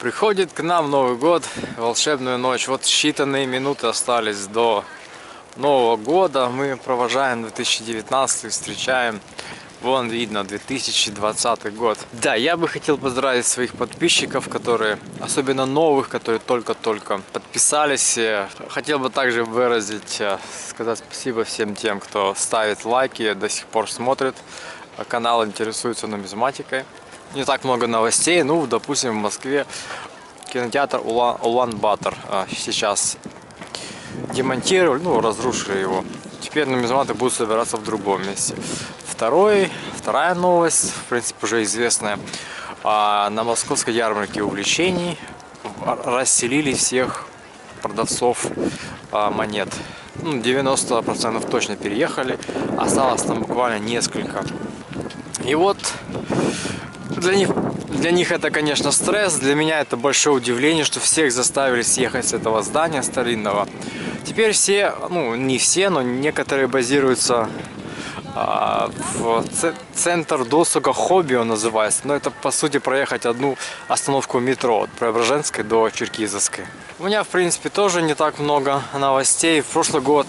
Приходит к нам Новый год, волшебную ночь. Вот считанные минуты остались до Нового года. Мы провожаем 2019, встречаем, вон видно, 2020 год. Да, я бы хотел поздравить своих подписчиков, которые, особенно новых, которые только-только подписались. Хотел бы также выразить, э, сказать спасибо всем тем, кто ставит лайки, до сих пор смотрит канал, интересуется нумизматикой. Не так много новостей, ну, допустим, в Москве кинотеатр Улан, Улан Батор а, сейчас демонтировали, ну, разрушили его. Теперь нумизматы будут собираться в другом месте. Второй, вторая новость, в принципе, уже известная. А, на московской ярмарке увлечений расселили всех продавцов а, монет. Ну, 90% точно переехали, осталось там буквально несколько. И вот для них, для них это, конечно, стресс. Для меня это большое удивление, что всех заставили съехать с этого здания старинного. Теперь все, ну не все, но некоторые базируются а, в центр досуга хобби он называется. Но это по сути проехать одну остановку метро от Преображенской до Черкизовской. У меня в принципе тоже не так много новостей. В прошлый год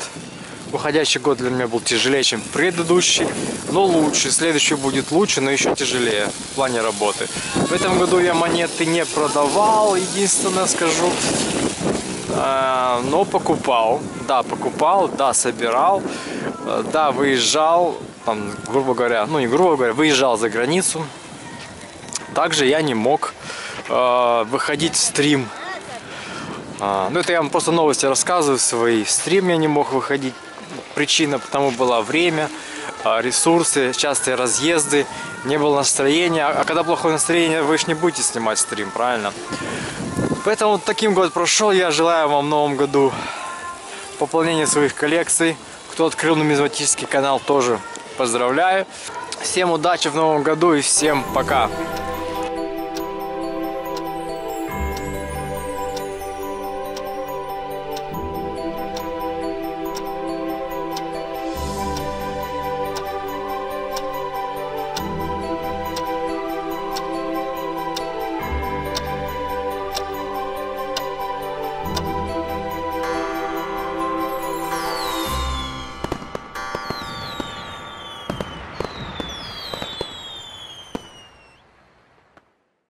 Уходящий год для меня был тяжелее, чем предыдущий, но лучше. Следующий будет лучше, но еще тяжелее в плане работы. В этом году я монеты не продавал, единственное скажу. А, Но покупал, да, покупал, да, собирал, да, выезжал, там, грубо говоря, ну не грубо говоря, выезжал за границу. Также я не мог э, выходить в стрим. А, ну это я вам просто новости рассказываю свои. В стрим я не мог выходить. Причина потому была время, а, ресурсы, частые разъезды, не было настроения. А когда плохое настроение, вы же не будете снимать стрим, правильно? Поэтому таким год прошел. Я желаю вам в новом году пополнения своих коллекций. Кто открыл нумизматический канал, тоже поздравляю. Всем удачи в новом году и всем пока.